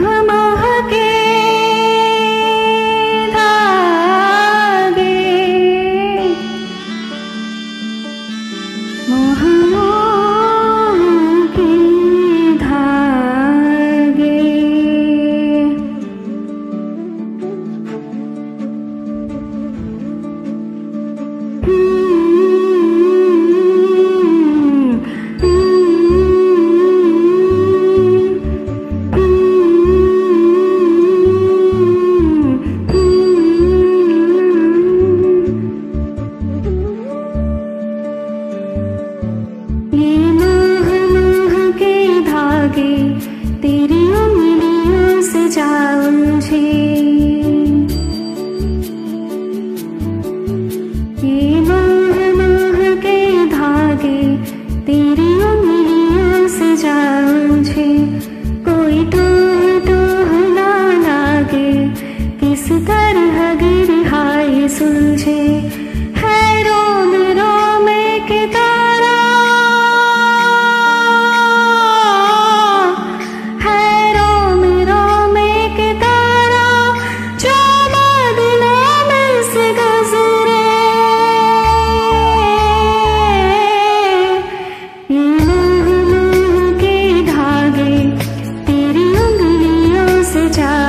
मुखमा time.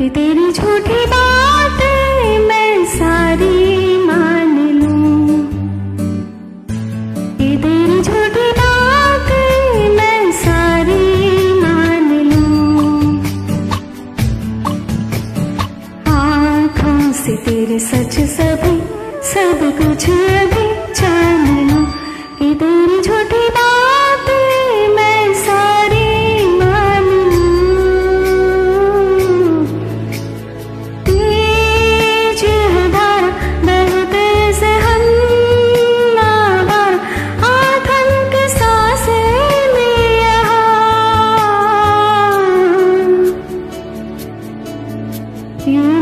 तेरी झूठी बात मैं सारी मान लूँ। तेरी झूठी बात मैं सारी मान लूँ। आँखों से तेरे सच सभी, सब कुछ अभी जान लूँ। तेरी Sing